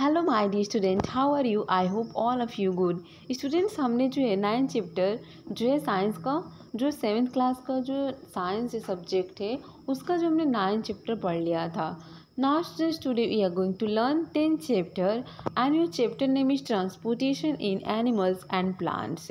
Hello my dear student how are you I hope all of you good students हमने जो है ninth chapter जो है science का, जो सेवन्थ क्लास का जो साइंस सब्जेक्ट है, उसका जो हमने नाइन्थ चैप्टर पढ़ लिया था। Students today we are going to learn tenth chapter and your chapter name is transportation in animals and plants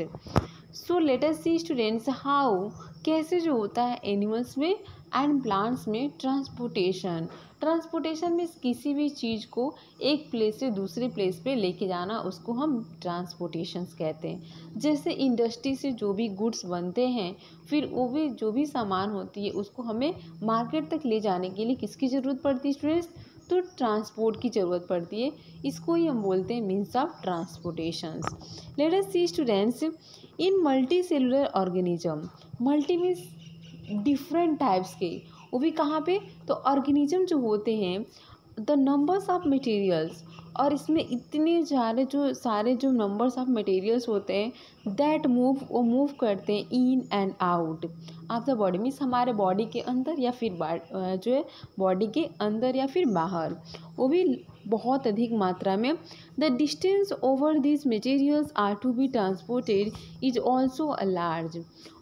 so let us see students how कैसे जो होता है एनिमल्स में एंड प्लांट्स में ट्रांसपोर्टेशन ट्रांसपोर्टेशन में किसी भी चीज़ को एक प्लेस से दूसरे प्लेस पे लेके जाना, उसको हम ट्रांसपोर्टेशन कहते हैं। जैसे इंडस्ट्री से जो भी गुड्स बनते हैं, फिर वो भी, जो भी सामान होती है, उसको हमें मार्केट तक ले जाने के लिए किसकी ज़रूरत पड़ती है स्टूडेंट्स तो ट्रांसपोर्ट की ज़रूरत पड़ती है। इसको ही हम बोलते हैं means of transportation let us see students in multi cellular organism multi means different types के। वो भी कहाँ पे? तो ऑर्गेनिज्म जो होते हैं द नंबर्स ऑफ़ मटेरियल्स और इसमें इतने सारे जो सारे जो नंबर्स ऑफ़ मटेरियल्स होते हैं दैट मूव वो मूव करते हैं in and out of the body means हमारे बॉडी के अंदर या फिर जो है बॉडी के अंदर या फिर बाहर। वो भी बहुत अधिक मात्रा में। The distance over this materials are to be transported is also a large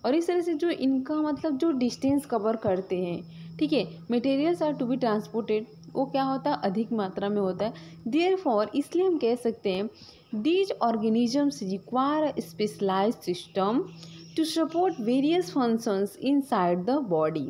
और इस तरह से जो इनका मतलब जो डिस्टेंस कवर करते हैं, ठीक है? Materials are to be transported वो क्या होता है? अधिक मात्रा में होता है। देयर फॉर इसलिए हम कह सकते हैं these organisms require specialize system to support various functions inside the body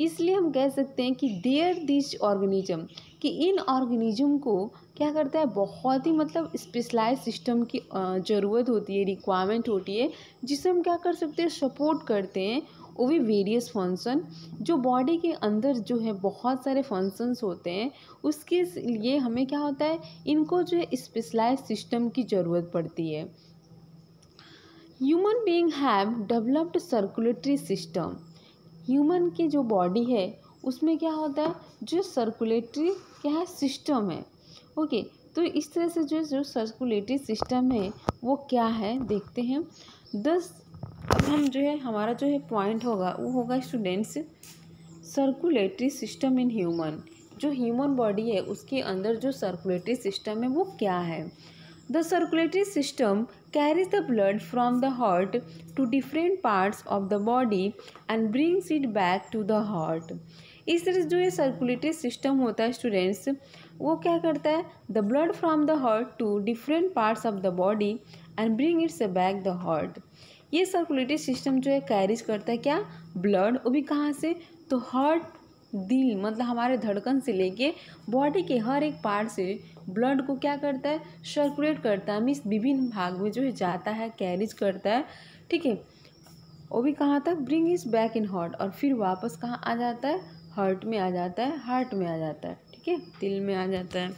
इसलिए हम कह सकते हैं कि देयर दिस ऑर्गेनिज्म कि इन ऑर्गेनिज्म को क्या करता है, बहुत ही मतलब स्पेशलाइज सिस्टम की ज़रूरत होती है रिक्वायरमेंट होती है, जिसे हम क्या कर सकते हैं सपोर्ट करते हैं, वो भी वेरियस फ़ंक्शन जो बॉडी के अंदर जो है, बहुत सारे फ़ंक्शंस होते हैं, उसके लिए हमें क्या होता है, इनको जो है स्पेशलाइज सिस्टम की ज़रूरत पड़ती है। Human being have developed circulatory system human की जो बॉडी है उसमें क्या होता है? जो सर्कुलेटरी क्या है? सिस्टम है। ओके तो इस तरह से जो जो सर्कुलेटरी सिस्टम है, वो क्या है? देखते हैं। दस अब हम जो है, हमारा जो है पॉइंट होगा, वो होगा students circulatory system in human जो ह्यूमन बॉडी है, उसके अंदर जो सर्कुलेटरी सिस्टम है, वो क्या है? The circulatory system carries the blood from the heart to different parts of the body and brings it back to the heart इस तरह से जो ये सर्कुलेटरी सिस्टम होता है स्टूडेंट्स वो क्या करता है? The blood from the heart to different parts of the body and bring its back the heart ये सर्कुलेटरी सिस्टम जो है कैरिज करता है क्या? ब्लड वो भी कहाँ से? तो हार्ट दिल मतलब हमारे धड़कन से लेके बॉडी के हर एक पार्ट से ब्लड को क्या करता है? सर्कुलेट करता है. मीन्स विभिन्न भाग में जो है जाता है कैरिज करता है. ठीक है? वो भी कहाँ तक? Bring is back in heart और फिर वापस कहाँ आ जाता है? हार्ट में आ जाता है, हार्ट में आ जाता है, ठीक है? दिल में आ जाता है।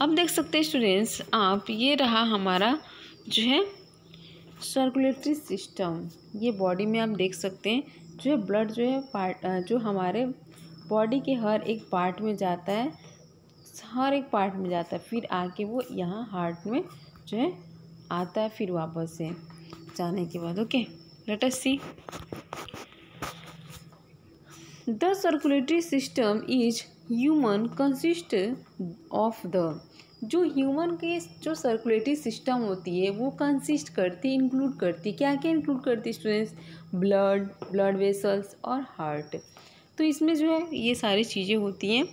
अब देख सकते हैं स्टूडेंट्स आप, ये रहा हमारा जो है सर्कुलेटरी सिस्टम ये बॉडी में आप देख सकते हैं, जो है ब्लड जो है पार्ट जो हमारे बॉडी के हर एक पार्ट में जाता है, हर एक पार्ट में जाता है, फिर आके वो यहाँ हार्ट में जो है आता है, फिर वापस से जाने के बाद okay let us see the circulatory system is human consist of the जो ह्यूमन के जो सर्कुलेटरी सिस्टम होती है, वो कंसिस्ट करती इंक्लूड करती। क्या क्या इंक्लूड करती स्टूडेंट्स ब्लड ब्लड वेसल्स और हार्ट तो इसमें जो है, ये सारी चीज़ें होती हैं।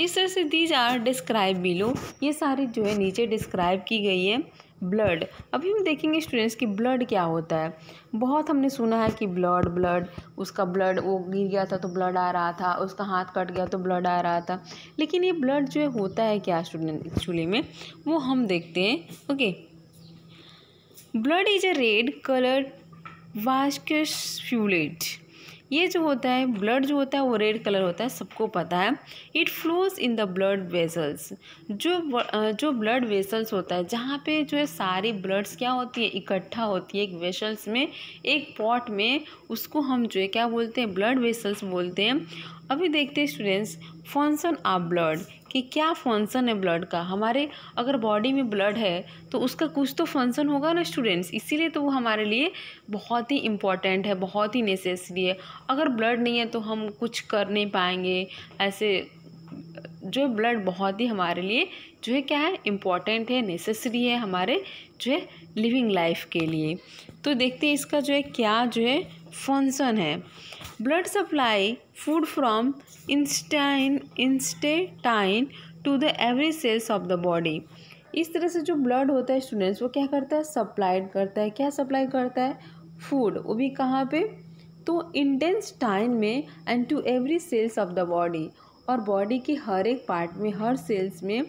इस तरह से दीज आर डिस्क्राइब बिलो ये सारी जो है, नीचे डिस्क्राइब की गई है। ब्लड। अभी हम देखेंगे स्टूडेंट्स कि ब्लड क्या होता है। बहुत हमने सुना है कि ब्लड ब्लड उसका ब्लड वो गिर गया था तो ब्लड आ रहा था, उसका हाथ कट गया तो ब्लड आ रहा था। लेकिन ये ब्लड जो होता है क्या स्टूडेंट एक्चुअली में? वो हम देखते हैं। Okay blood is a red colour viscous fluid ये जो होता है ब्लड जो होता है, वो रेड कलर होता है, सबको पता है। It flows in the blood vessels जो जो ब्लड वेसल्स होता है, जहाँ पे जो है सारी ब्लड्स क्या होती है, इकट्ठा होती है, एक वेसल्स में, एक पॉट में, उसको हम जो है, क्या बोलते हैं ब्लड वेसल्स बोलते हैं। अभी देखते हैं स्टूडेंट्स फ़ंक्शन ऑफ़ ब्लड कि क्या फ़ंक्शन है ब्लड का? हमारे अगर बॉडी में ब्लड है तो उसका कुछ तो फ़ंक्शन होगा ना स्टूडेंट्स इसीलिए तो वो हमारे लिए बहुत ही इंपॉर्टेंट है, बहुत ही नेसेसरी है। अगर ब्लड नहीं है तो हम कुछ कर नहीं पाएँगे। ऐसे, जो ब्लड बहुत ही हमारे लिए, जो है क्या है? इंपॉर्टेंट है नेसेसरी है हमारे, जो है लिविंग लाइफ के लिए। तो देखते हैं इसका जो है क्या जो है फ़ंक्शन है। Blood supply food from intestine intestine to the every cells of the body इस तरह से जो ब्लड होता है स्टूडेंट्स वो क्या करता है? सप्लाइड करता है। क्या सप्लाई करता है? फ़ूड वो भी कहाँ पे? तो इंटेंस टाइम में and to every cells of the body और बॉडी के हर एक पार्ट में, हर सेल्स में,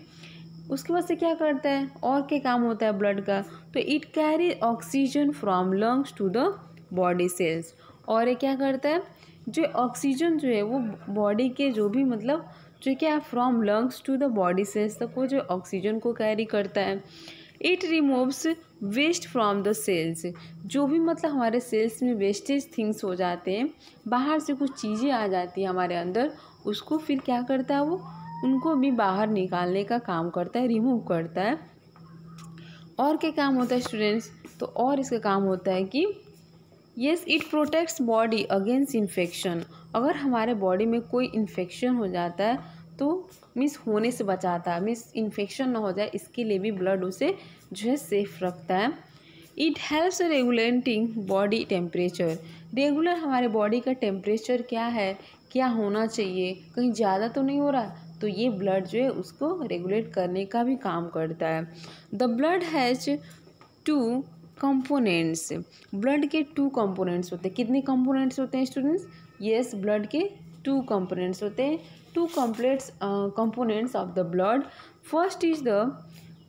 उसके बाद से क्या करता है? और क्या काम होता है ब्लड का? तो it carry oxygen from lungs to the body cells और ये क्या करता है? जो ऑक्सीजन जो है वो बॉडी के जो भी मतलब जो क्या from lungs to the body cells तक वो जो ऑक्सीजन को कैरी करता है। It removes waste from the cells जो भी मतलब हमारे सेल्स में वेस्टेज थिंग्स हो जाते हैं, बाहर से कुछ चीज़ें आ जाती हैं हमारे अंदर, उसको फिर क्या करता है वो? उनको भी बाहर निकालने का काम करता है रिमूव करता है। और क्या काम होता है स्टूडेंट्स तो और इसका काम होता है कि yes it protects body against infection अगर हमारे बॉडी में कोई इन्फेक्शन हो जाता है तो मिस होने से बचाता है। मिस इन्फेक्शन ना हो जाए, इसके लिए भी ब्लड उसे जो है सेफ़ रखता है। It helps regulating body temperature regular हमारे बॉडी का टेम्परेचर क्या है? क्या होना चाहिए? कहीं ज़्यादा तो नहीं हो रहा? तो ये ब्लड जो है, उसको रेगुलेट करने का भी काम करता है। The blood has two components blood के टू कंपोनेंट्स होते हैं। कितने कंपोनेंट्स होते हैं स्टूडेंट्स यस ब्लड के टू कंपोनेंट्स होते हैं। Two complete components of the blood first is the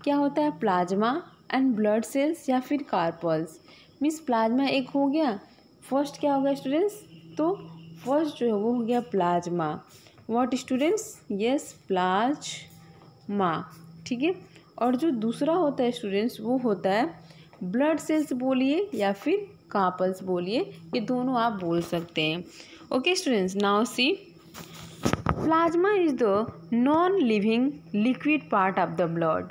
क्या होता है? प्लाज्मा एंड ब्लड सेल्स या फिर कार्पल्स मीन्स प्लाज्मा एक हो गया। फ़र्स्ट क्या हो गया स्टूडेंट्स तो फ़र्स्ट जो है वो हो गया plasma what students yes plasma ठीक है? और जो दूसरा होता है स्टूडेंट्स वो होता है ब्लड सेल्स बोलिए या फिर कापल्स बोलिए, ये दोनों आप बोल सकते हैं। Okay students now see plasma is the non living liquid part of the blood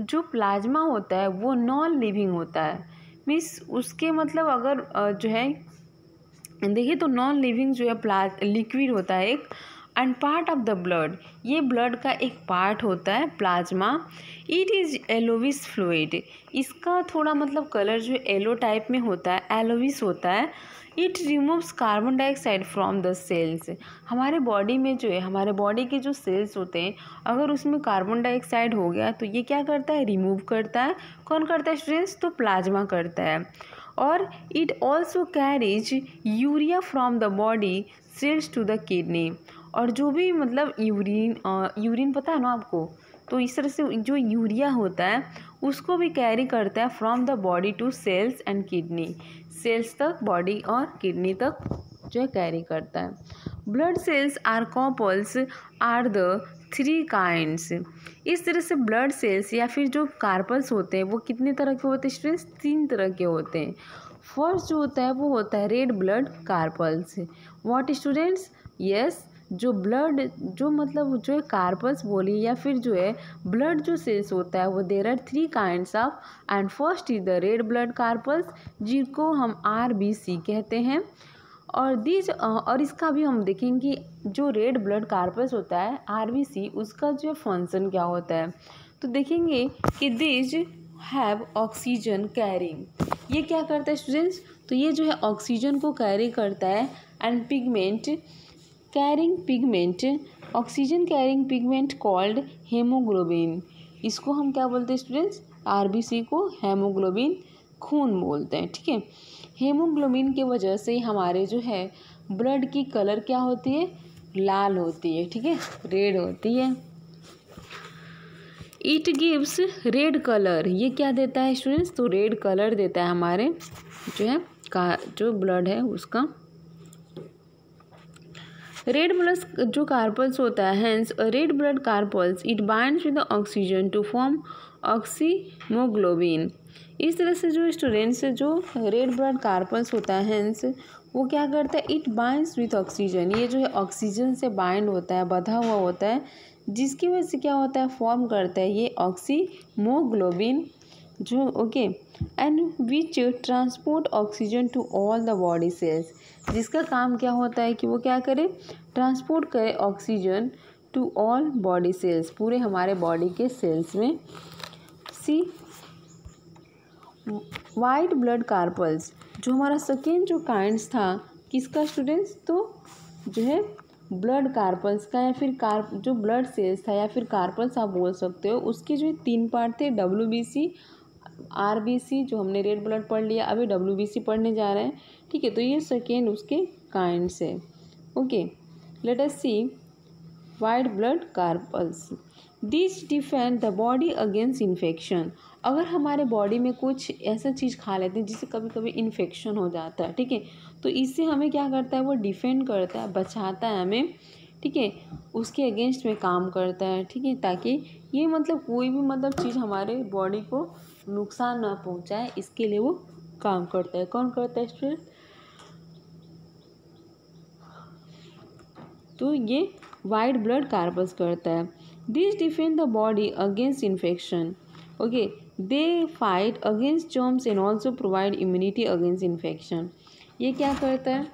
जो प्लाज्मा होता है, वो नॉन लिविंग होता है। मीन्स उसके मतलब अगर जो है, देखिए तो नॉन लिविंग जो है प्लाज लिक्विड होता है एक and part of the blood ये ब्लड का एक पार्ट होता है plasma it is yellowish fluid इसका थोड़ा मतलब कलर जो एलो टाइप में होता है एलोविस होता है. It removes carbon dioxide from the cells हमारे बॉडी में जो है, हमारे बॉडी के जो सेल्स होते हैं, अगर उसमें कार्बन डाइऑक्साइड हो गया तो ये क्या करता है? रिमूव करता है. कौन करता है स्टूडेंट्स तो प्लाज्मा करता है. और it also carries urea from the body cells to the kidney और जो भी मतलब यूरिन यूरिन पता है ना आपको? तो इस तरह से जो यूरिया होता है, उसको भी कैरी करता है from the body to cells and kidney cells तक बॉडी और किडनी तक जो है कैरी करता है. Blood cells are corpuscles are the three kinds इस तरह से ब्लड सेल्स या फिर जो कार्पल्स होते हैं, वो कितने तरह के होते हैं स्टूडेंट्स तीन तरह के होते हैं. फ़र्स्ट जो होता है, वो होता है red blood corpuscles what students yes जो ब्लड जो मतलब जो है कार्पस बोली या फिर जो है ब्लड जो सेल्स होता है, वो there are three kinds of and first is the red blood corpuscles जिनको हम आर बी सी कहते हैं। और दीज और इसका भी हम देखेंगे जो रेड ब्लड कार्पस होता है आर बी सी उसका जो फ़ंक्शन क्या होता है। तो देखेंगे कि दिज हैव ऑक्सीजन कैरिंग ये क्या करता है स्टूडेंट्स तो ये जो है ऑक्सीजन को कैरी करता है and pigment carrying pigment oxygen carrying pigment called haemoglobin इसको हम क्या बोलते हैं स्टूडेंट्स आरबीसी को हेमोग्लोबिन खून बोलते हैं, ठीक है? हेमोग्लोबिन की वजह से हमारे जो है ब्लड की कलर क्या होती है? लाल होती है, ठीक है? रेड होती है। इट गिव्स रेड कलर ये क्या देता है स्टूडेंट्स तो रेड कलर देता है हमारे, जो है, का, जो ब्लड है उसका रेड ब्लड जो कार्पल्स होता है hence red blood corpuscles it binds with oxygen to form oxyhaemoglobin इस तरह से जो स्टूडेंट्स जो रेड ब्लड कार्पल्स होता है हैंस वो क्या करता है? इट बाइंड्स विथ ऑक्सीजन ये जो है ऑक्सीजन से बाइंड होता है, बधा हुआ होता है, जिसकी वजह से क्या होता है? फॉर्म करता है ये ऑक्सीमोग्लोबिन जो okay and which transport oxygen to all the body cells जिसका काम क्या होता है कि वो क्या करे? ट्रांसपोर्ट करे oxygen to all body cells पूरे हमारे बॉडी के सेल्स में. सी वाइट ब्लड कार्पल्स जो हमारा सेकेंड जो काइंड्स था, किसका स्टूडेंट्स तो जो है ब्लड कार्पल्स का या फिर कार जो ब्लड सेल्स था या फिर कार्पल्स आप बोल सकते हो, उसके जो तीन पार्ट थे W B C R B C जो हमने रेड ब्लड पढ़ लिया, अभी डब्ल्यू बी सी पढ़ने जा रहे हैं। ठीक है तो ये सेकेंड उसके काइंड्स है okay let us see white blood corpuscles this defend the body against infection अगर हमारे बॉडी में कुछ ऐसा चीज़ खा लेते हैं, जिससे कभी कभी इन्फेक्शन हो जाता है, ठीक है तो इससे हमें क्या करता है? वो डिफेंड करता है, बचाता है हमें, ठीक है, उसके अगेंस्ट में काम करता है, ठीक है, ताकि ये मतलब कोई भी मतलब चीज़ हमारे बॉडी को नुकसान ना पहुँचाए, इसके लिए वो काम करता है। कौन करता है स्टूडेंट तो ये वाइट ब्लड कार्पस करता है। This defend the body against infection okay they fight against germs and also provide immunity against infection ये क्या करता है?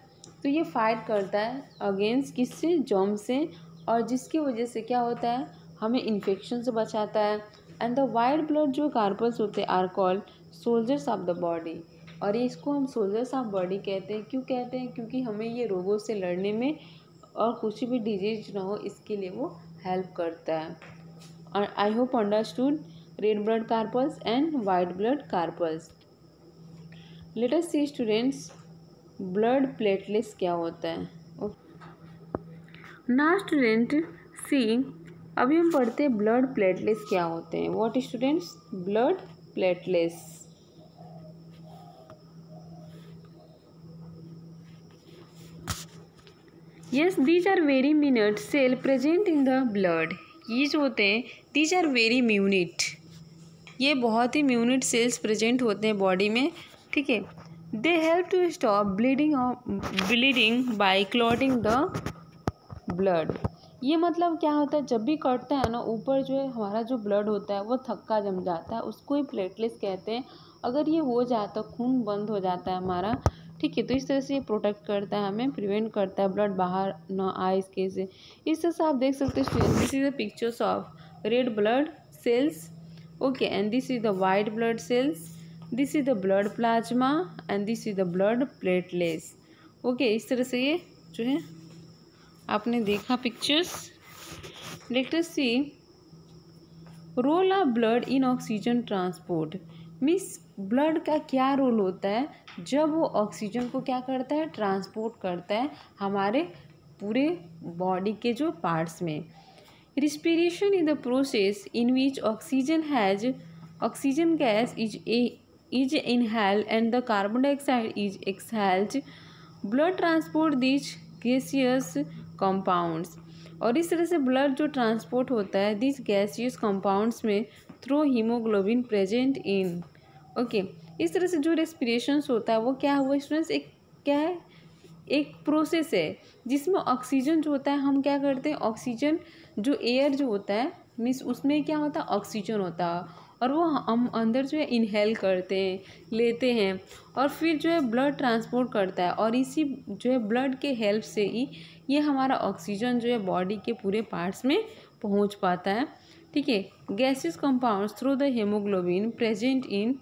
तो ये फाइट करता है अगेंस्ट किससे? जर्म से। और जिसकी वजह से क्या होता है? हमें इन्फेक्शन से बचाता है। एंड द वाइट ब्लड जो कार्पल्स होते हैं are called soldiers of the body और ये इसको हम सोल्जर्स ऑफ़ बॉडी कहते हैं। क्यों कहते हैं? क्योंकि हमें ये रोगों से लड़ने में और कुछ भी डिज़ीज़ ना हो, इसके लिए वो हेल्प करता है। और I hope understood blood corpus and white blood corpus let us see, students, blood platelets क्या होता है? ना स्टूडेंट सी अभी हम पढ़ते हैं ब्लड प्लेटलेट्स क्या होते हैं? What students blood platelets yes these are very minute cell present in the blood ये जो होते हैं दीज आर वेरी म्यूनिट ये बहुत ही म्यूनिट सेल्स प्रेजेंट होते हैं बॉडी में, ठीक है? They help to stop bleeding bleeding by clotting the blood ये मतलब क्या होता है? जब भी कटता है ना, ऊपर जो है, हमारा जो ब्लड होता है, वो थक्का जम जाता है। उसको ही प्लेटलेस कहते हैं। अगर ये हो जाता है खून बंद हो जाता है हमारा। ठीक है तो इस तरह से ये प्रोटेक्ट करता है हमें प्रिवेंट करता है ब्लड बाहर ना आए इसके से। इस तरह से आप देख सकते हैं this is the pictures of red blood cells okay and this is the white blood cells this is the blood plasma and this is the blood platelets okay इस तरह से ये जो है आपने देखा pictures let see role of blood in oxygen transport means blood का क्या रोल होता है? जब वो ऑक्सीजन को क्या करता है? ट्रांसपोर्ट करता है हमारे पूरे बॉडी के जो पार्ट्स में. Respiration is the process in which oxygen has oxygen gas is a is inhale and the carbon dioxide is exhaled blood transport these gaseous compounds. और इस तरह से ब्लड जो ट्रांसपोर्ट होता है दिस गैसियस कंपाउंड्स में through haemoglobin present in okay इस तरह से जो रेस्पिरेशंस होता है, वो क्या हुआ स्टूडेंट्स एक क्या है? एक प्रोसेस है, जिसमें ऑक्सीजन जो होता है, हम क्या करते हैं? ऑक्सीजन जो एयर जो होता है मीन्स उसमें क्या होता है? ऑक्सीजन होता है। और वो हम अंदर जो है इनहेल करते हैं, लेते हैं और फिर जो है ब्लड ट्रांसपोर्ट करता है और इसी जो है ब्लड के हेल्प से ही ये हमारा ऑक्सीजन जो है बॉडी के पूरे पार्ट्स में पहुँच पाता है। ठीक है gases compounds through the haemoglobin present in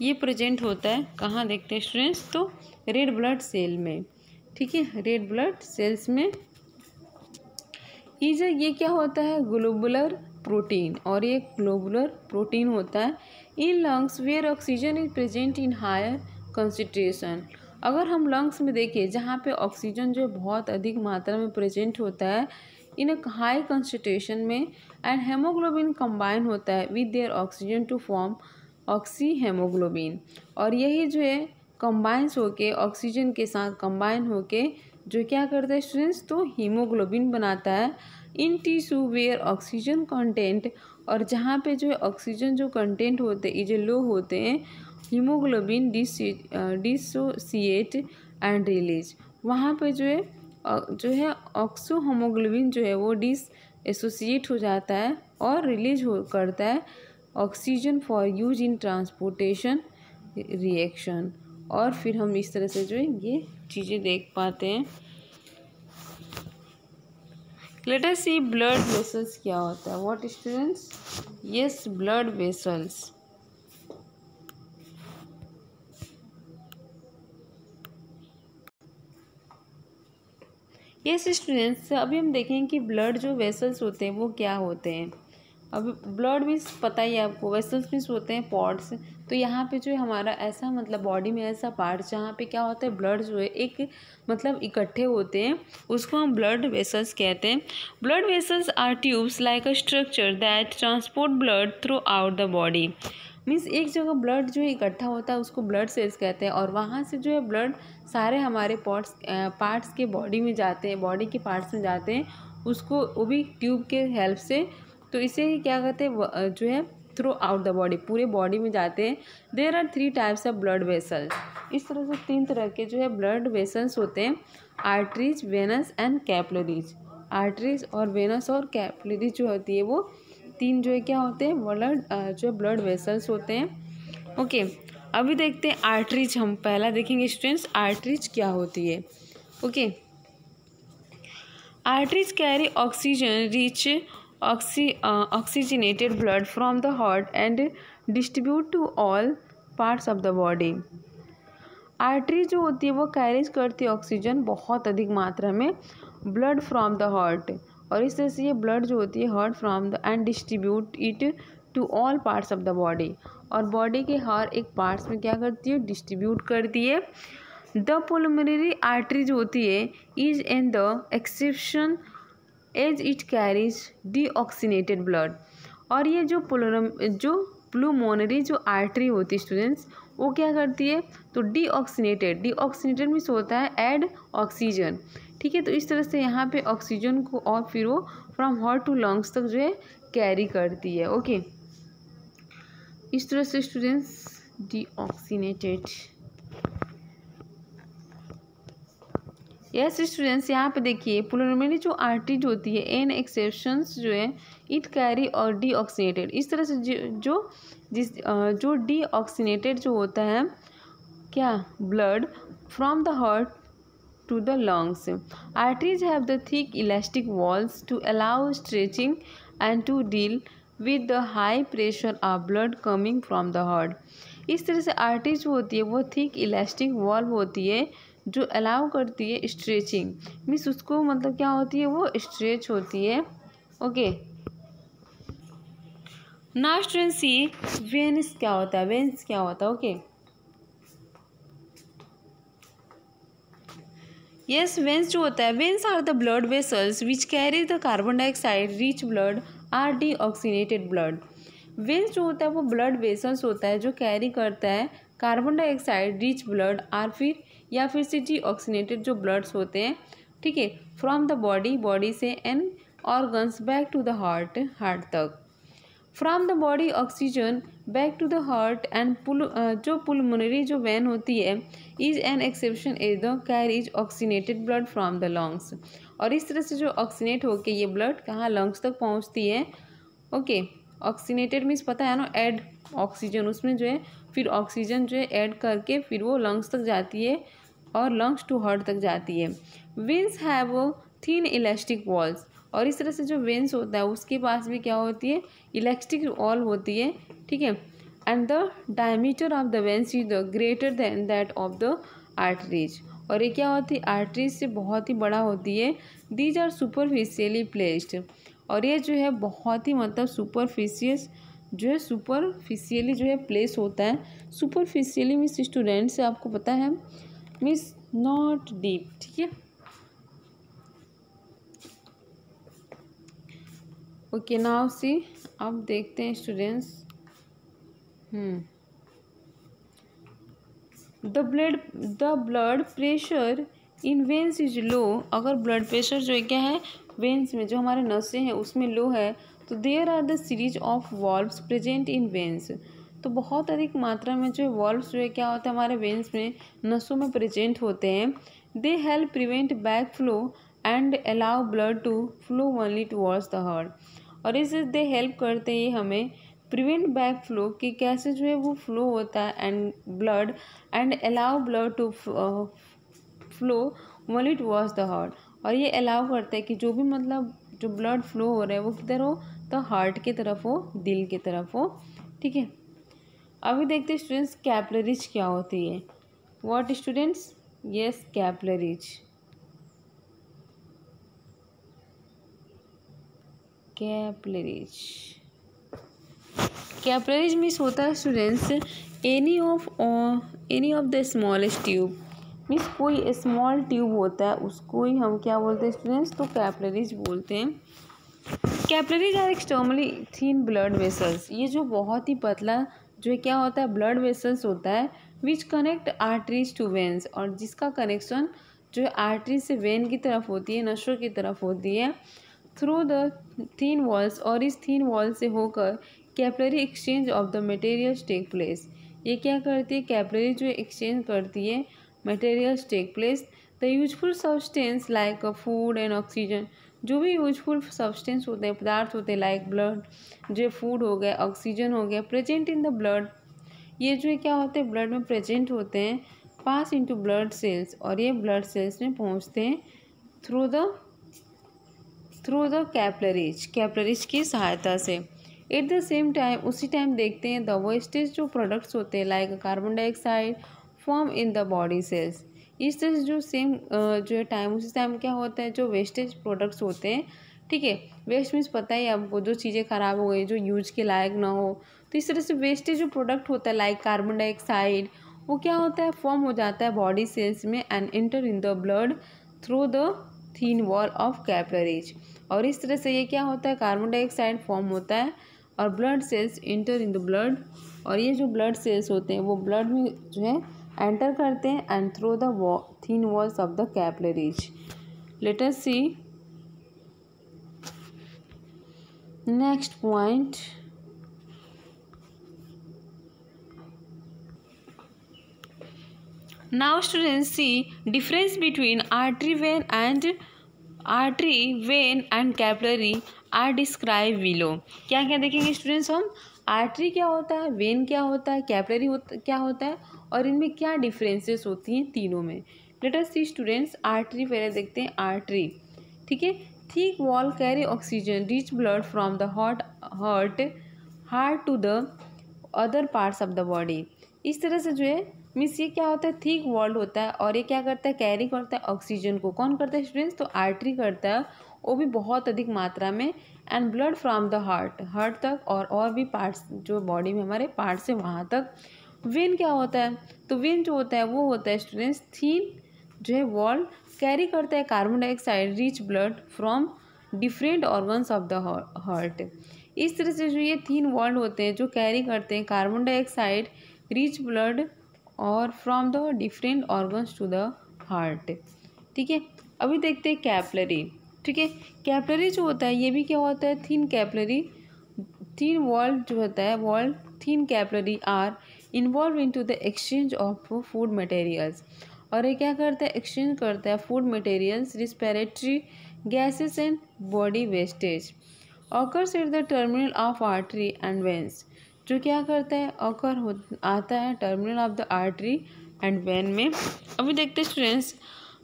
ये प्रेजेंट होता है। कहाँ देखते हैं स्टूडेंट्स तो रेड ब्लड सेल में। ठीक है रेड ब्लड सेल्स में। ये क्या होता है? ग्लोबुलर प्रोटीन और ये ग्लोबुलर प्रोटीन होता है। In lungs where oxygen is present in higher concentration अगर हम लंग्स में देखें, जहाँ पे ऑक्सीजन जो बहुत अधिक मात्रा में प्रेजेंट होता है इन हाई कंसनट्रेशन में एंड हेमोग्लोबिन कंबाइन होता है with their oxygen to form oxyhaemoglobin और यही जो है कंबाइंस होके ऑक्सीजन के साथ कंबाइन होके, जो क्या करता है स्टूडेंट्स तो हीमोग्लोबिन बनाता है। In tissue where oxygen content और जहाँ पे जो है ऑक्सीजन जो कंटेंट होते हैं जो लो होते हैं, हीमोग्लोबिन डिसोसिएट एंड रिलीज़। वहाँ पे जो है जो है ऑक्सो होमोग्लोबिन जो है वो डिस एसोसिएट हो जाता है और रिलीज़ हो, करता है oxygen for use in transportation reaction. और फिर हम इस तरह से जो है ये चीज़ें देख पाते हैं। Let us see blood vessels क्या होता है? What students yes blood vessels yes students अभी हम देखेंगे कि ब्लड जो वेसल्स होते हैं, वो क्या होते हैं? अब ब्लड मीन्स पता ही है आपको वेसल्स मीन्स होते हैं पॉट्स तो यहाँ पे जो है हमारा ऐसा मतलब बॉडी में ऐसा पार्ट जहाँ पे क्या होता है ब्लड जो है एक मतलब इकट्ठे होते हैं, उसको हम ब्लड वेसल्स कहते हैं। Blood vessels are tubes like a structure that transport blood throughout the body means एक जगह ब्लड जो है इकट्ठा होता है, उसको ब्लड सेल्स कहते हैं, और वहाँ से जो है ब्लड सारे हमारे पॉट्स पार्ट्स के बॉडी में जाते हैं बॉडी के पार्ट्स में जाते हैं, उसको वो भी ट्यूब के हेल्प से तो इसे क्या कहते हैं जो है थ्रू आउट द बॉडी पूरे बॉडी में जाते हैं। There are three types of blood vessels इस तरह से तीन तरह के जो है ब्लड वेसल्स होते हैं arteries veins and capillaries arteries और वेनस और कैपलरीज जो होती है, वो तीन जो है, क्या होते हैं ब्लड जो है ब्लड वेसल्स होते हैं। ओके अभी देखते हैं आर्टरीज हम, पहला देखेंगे स्टूडेंट्स आर्टरीज क्या होती है। Okay arteries carry oxygen rich oxy, uh, oxygenated blood from the heart and distribute to all parts of the body. Artery जो होती है वो कैरेज करती है ऑक्सीजन बहुत अधिक मात्रा में ब्लड फ्रॉम द हार्ट और इस तरह से ये ब्लड जो होती है heart from the and distribute it to all parts of the body और बॉडी के हर एक पार्ट्स में क्या करती है? डिस्ट्रीब्यूट करती है। द पुलमनरी आर्टरी जो होती है is in the exception as it carries deoxygenated blood और ये जो पुलोनम जो प्लूमोनरी जो आर्टरी होती है स्टूडेंट्स वो क्या करती है? तो डीऑक्सीनेटेड डीऑक्सीनेटेड मीन्स होता है एड ऑक्सीजन ठीक है तो इस तरह से यहाँ पे ऑक्सीजन को और फिर वो फ्रॉम हार्ट टू लंग्स तक जो है कैरी करती है ओके इस तरह से स्टूडेंट्स डीऑक्सीनेटेड यस स्टूडेंट्स यहाँ पे देखिए पुलोनोमेनी जो आर्टिड होती है एन एक्सेप्शंस जो है इट कैरी और डी ऑक्सीनेटेड इस तरह से जो जिस जो डी ऑक्सीनेटेड जो होता है, क्या? Blood from the heart to the lungs arteries have the thick elastic walls to allow stretching and to deal with the high pressure of blood coming from the heart इस तरह से arteries होती है, वो थिक इलास्टिक वॉल्व होती है जो allow करती है स्ट्रेचिंग मीन्स उसको मतलब क्या होती है, वो स्ट्रेच होती है। ओके ना स्टूडेंट सी वेन्स क्या होता है वेन्स क्या होता है ओके यस वेंस जो होता है veins are the blood vessels which carry the carbon dioxide rich blood or deoxygenated blood veins जो होता है, वो ब्लड वेसल्स होता है जो कैरी करता है carbon dioxide rich blood or फिर या फिर से जी ऑक्सीनेटेड जो ब्लड्स होते हैं, ठीक है फ्रॉम द बॉडी बॉडी से an organs back to the heart heart तक। From the body oxygen back to the heart and पुल जो पुलमोनरी जो वैन होती है is an exception is the carries oxygenated blood from the lungs और इस तरह से जो ऑक्सीनेट होकर ये ब्लड कहाँ लंग्स तक पहुँचती है ओके ऑक्सीनेटेड मीन्स पता है ना एड ऑक्सीजन उसमें जो है, फिर ऑक्सीजन जो है ऐड करके फिर वो लंग्स तक जाती है। और लंग्स टू हार्ट तक जाती है। Veins have thin elastic walls और इस तरह से जो वेंस होता है, उसके पास भी क्या होती है? इलेक्ट्रिक वॉल होती है, ठीक है? And the diameter of the veins is the greater than that of the arteries और ये क्या होती है? आर्टरीज से बहुत ही बड़ा होती है। दीज आर सुपरफिशियली प्लेस्ड और ये जो है, बहुत ही मतलब सुपरफिशियस जो है सुपरफिशियली जो है प्लेस होता है। सुपरफिशियली मीन्स स्टूडेंट से आपको पता है। मीन्स नॉट डीप ठीक है? ओके नाउ सी अब देखते हैं students the blood the blood pressure in veins is low अगर ब्लड प्रेशर जो क्या है? वेंस में, जो हमारे नसें हैं, उसमें लो है तो there are the series of valves present in veins तो बहुत अधिक मात्रा में जो वॉल्व्स जो है, क्या होता है, हमारे वेंस में, नसों में प्रेजेंट होते हैं। They help prevent back flow and allow blood to flow only towards the heart और इसे दे हेल्प करते हैं हमें प्रिवेंट बैक फ्लो कि कैसे जो है वो फ्लो होता है and blood and allow blood to flow only towards the heart और ये अलाउ करता है कि जो भी मतलब जो ब्लड फ्लो हो रहा है वो किधर हो? तो हार्ट की तरफ़ हो, दिल की तरफ़ हो। ठीक है? अभी देखते हैं स्टूडेंट्स कैपलरीज क्या होती है। What students yes capillaries capillaries capillaries means होता है students any of any of the smallest tube means कोई स्मॉल ट्यूब होता है, उसको ही हम क्या बोलते हैं स्टूडेंट्स तो कैपलरीज बोलते हैं। Capillaries are extremely thin blood vessels ये जो बहुत ही पतला जो क्या होता है? ब्लड वेसल्स होता है which connect arteries to veins और जिसका कनेक्शन जो आर्टरी से वेन की तरफ़ होती है नशों की तरफ़ होती है। थ्रू द थीन वॉल्स और इस थीन वॉल से होकर capillary exchange of the materials take place ये क्या करती है? कैपलरी जो एक्सचेंज करती है materials take place the useful substance like food and oxygen जो भी यूजफुल सब्सटेंस होते हैं, पदार्थ होते हैं लाइक ब्लड जो फ़ूड हो गया ऑक्सीजन हो गया प्रेजेंट इन द ब्लड ये जो क्या होते हैं ब्लड में प्रेजेंट होते हैं पास इनटू ब्लड सेल्स और ये ब्लड सेल्स में पहुँचते हैं through the through the capillaries capillaries की सहायता से. एट द सेम टाइम उसी टाइम देखते हैं द वेस्टेज जो प्रोडक्ट्स होते हैं like carbon dioxide form in the body cells इस तरह से जो सेम जो है टाइम उसी टाइम क्या होता है, जो वेस्टेज प्रोडक्ट्स होते हैं, ठीक है? वेस्ट मीन्स पता ही आपको, जो चीज़ें ख़राब हो गई, जो यूज़ के लायक ना हो। तो इस तरह से वेस्टेज जो प्रोडक्ट होता है लाइक कार्बन डाइऑक्साइड वो क्या होता है? फॉर्म हो जाता है बॉडी सेल्स में and enter in the blood through the thin wall of capillaries और इस तरह से ये क्या होता है? कार्बन डाइऑक्साइड फॉर्म होता है और blood cells enter in the blood और ये जो ब्लड सेल्स होते हैं, वो ब्लड में जो है एंटर करते हैं and through the thin walls of the capillaries let us see next point now students, see difference between artery vein and artery vein and capillary are describe below क्या क्या देखेंगे स्टूडेंट्स हम? Artery क्या होता है? When क्या होता है? कैपलरी होता, क्या होता है? और इनमें क्या डिफरेंसेस होती हैं तीनों में? Let us see students artery पहले देखते हैं आर्टरी ठीक है? Thick wall carry oxygen rich blood from the hot hurt heart to the other parts of the body इस तरह से जो है मीन्स ये क्या होता है? थिक वॉल्ड होता है और ये क्या करता है? कैरी करता है ऑक्सीजन को। कौन करता है स्टूडेंट्स तो आर्टरी करता है। वो भी बहुत अधिक मात्रा में। And blood from the heart heart तक और और भी पार्ट्स जो बॉडी में हमारे पार्ट्स है, वहाँ तक। वेन क्या होता है? तो विन जो होता है, वो होता है स्टूडेंट्स थीन जो है वॉल कैरी करता है carbon dioxide rich blood from different organs of the heart इस तरह से जो ये थीन वॉल्ड होते हैं, जो कैरी करते हैं कार्बन डाइऑक्साइड रिच ब्लड और from the different organs to the heart ठीक है? अभी देखते हैं कैपलरी ठीक है? कैपलरी जो होता है, ये भी क्या होता है? थीन कैपलरी थीन वॉल्ड जो होता है walled thin capillary are involve in to the exchange of food materials और ये क्या करता है? एक्सचेंज करता है food materials respiratory gases and body wastage occurs at the terminal of artery and veins जो क्या करता है? ऑकर हो, आता है terminal of the artery and vein में। अभी देखते हैं स्टूडेंट्स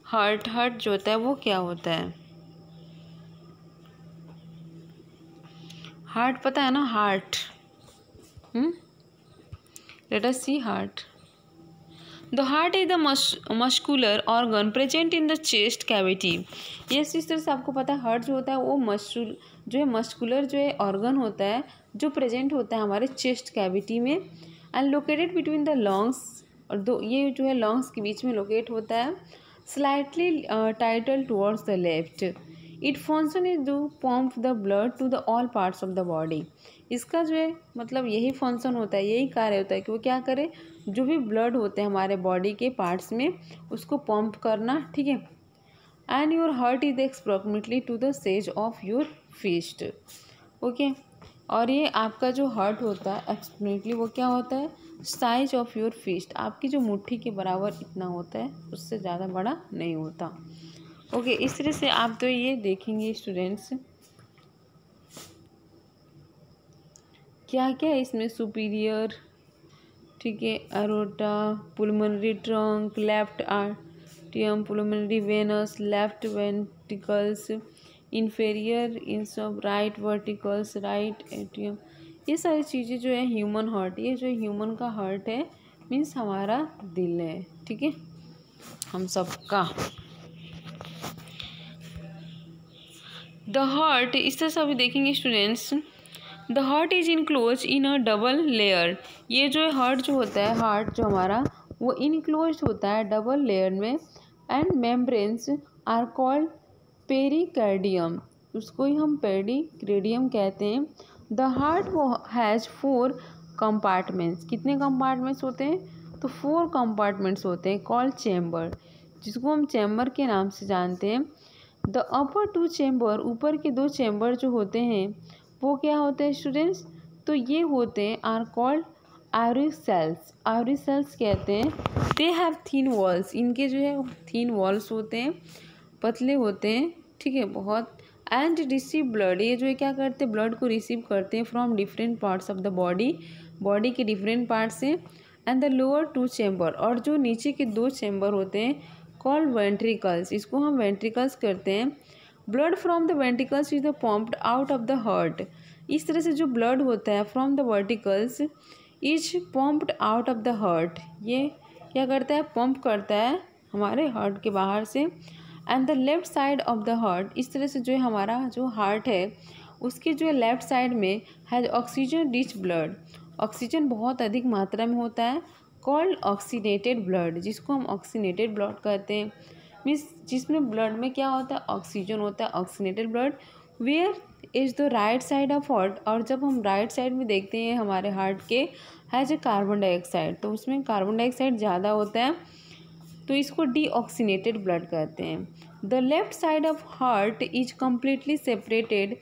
हार्ट हार्ट जो होता है वो क्या होता है? हार्ट पता है ना? Heart let us see heart the heart is the muscular organ present in the chest cavity yes इस तरह से आपको पता है हार्ट जो होता है, वो मस्कुल जो है मस्कुलर जो है ऑर्गन होता है, जो प्रेजेंट होता है हमारे चेस्ट कैविटी में and located between the lungs और दो, ये जो है लॉन्ग्स के बीच में लोकेट होता है slightly tilted towards the left it function is to pump the blood to the all parts of the body इसका जो है मतलब यही फ़ंक्शन होता है यही कार्य होता है कि वो क्या करे जो भी ब्लड होते हैं हमारे बॉडी के पार्ट्स में उसको पंप करना ठीक है? And your heart is एक्सप्रोक्टली to the size of your fist okay और ये आपका जो हार्ट होता है एक्सप्रेटली वो क्या होता है? साइज़ ऑफ़ योर फिस्ट आपकी जो मुट्ठी के बराबर इतना होता है उससे ज़्यादा बड़ा नहीं होता. ओके okay, इस तरह से आप तो ये देखेंगे स्टूडेंट्स क्या क्या है इसमें? सुपीरियर ठीक है aorta pulmonary trunk left आर्टियम pulmonary veins left ventricles inferior इन सब राइट वर्टिकल्स राइट एट्रियम ये सारी चीज़ें जो है ह्यूमन हार्ट ये जो ह्यूमन का हार्ट है मीन्स हमारा दिल है, ठीक है? हम सबका। द हार्ट इस तरह से अभी देखेंगे students the heart is enclosed in a double layer ये जो हार्ट जो होता है हार्ट जो हमारा, वो इनक्लोज होता है डबल लेयर में and membranes are called pericardium उसको ही हम पेरिक्रेडियम कहते हैं। द हार्ट वो हैज़ फोर कंपार्टमेंट्स कितने कंपार्टमेंट्स होते हैं? तो फोर कंपार्टमेंट्स होते हैं कॉल चैम्बर जिसको हम चैम्बर के नाम से जानते हैं। द अपर टू चैम्बर ऊपर के दो चैम्बर जो होते हैं वो क्या होते हैं स्टूडेंट्स तो ये होते हैं are called auricles auricles कहते हैं दे हैव थीन वॉल्स इनके जो है थीन वॉल्स होते हैं, पतले होते हैं, ठीक है, बहुत। एंड रिसीव ब्लड ये जो है, क्या करते हैं? ब्लड को रिसीव करते हैं from different parts of the body body के डिफरेंट पार्ट से and the lower two chamber और जो नीचे के दो चैम्बर होते हैं कॉल वेंट्रिकल्स इसको हम वेंट्रिकल्स करते हैं। Blood from the ventricles is the pumped out of the heart इस तरह से जो ब्लड होता है from the ventricles is pumped out of the heart ये क्या करता है? पम्प करता है हमारे हार्ट के बाहर से. And the left side of the heart इस तरह से जो हमारा जो हार्ट है, उसके जो है लेफ़्ट साइड में has oxygen rich blood oxygen बहुत अधिक मात्रा में होता है. कॉल्ड ऑक्सीनेटेड ब्लड जिसको हम ऑक्सीनेटेड ब्लड कहते हैं. मीन्स जिसमें ब्लड में क्या होता है, ऑक्सीजन होता है oxygenated blood where is the right side of heart और जब हम राइट साइड में देखते हैं हमारे हार्ट के हैज़ ए कार्बन डाइऑक्साइड तो उसमें कार्बन डाइऑक्साइड ज़्यादा होता है तो इसको डीऑक्सीनेटेड ब्लड कहते हैं। The left side of heart is completely separated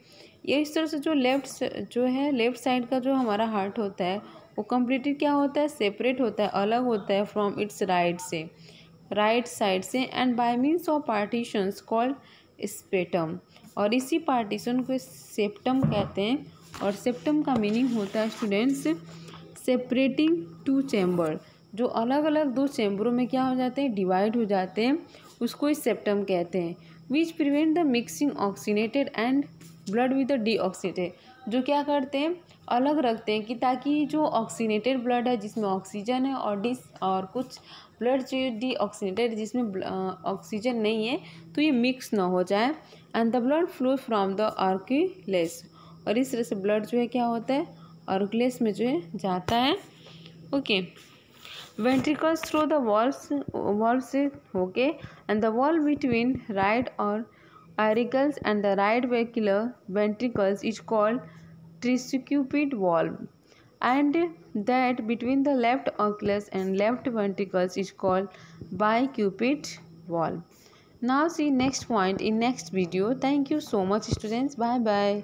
ये इस तरह से जो लेफ़्ट जो है लेफ़्ट साइड का जो हमारा हार्ट होता है, वो कम्प्लीटली क्या होता है सेपरेट होता है, अलग होता है फ्रॉम इट्स राइट से। राइट साइड से and by means of partitions called septum. और इसी पार्टीशन को सेप्टम कहते हैं और सेप्टम का मीनिंग होता है स्टूडेंट्स सेपरेटिंग टू चैम्बर। जो अलग अलग दो चैम्बरों में क्या हो जाते हैं? डिवाइड हो जाते हैं। उसको इस सेप्टम कहते हैं। Which prevent the mixing oxygenated and blood with the deoxygenated. जो क्या करते हैं? अलग रखते हैं कि ताकि जो ऑक्सीनेटेड ब्लड है जिसमें ऑक्सीजन है और डिस और कुछ ब्लड जो डी ऑक्सीनेटेड जिसमें ऑक्सीजन नहीं है तो ये मिक्स ना हो जाए। And the blood flow from the auricles और इस तरह से ब्लड जो है क्या होता है? आर्कुलेस में जो है जाता है। Okay ventricles through the walls wall से होके and the wall between right और auricles and the right वेक्यूलर ventricles is called tricuspid valve and that between the left oculus and left ventricles is called bicuspid valve now see next point in next video. Thank you so much students. Bye bye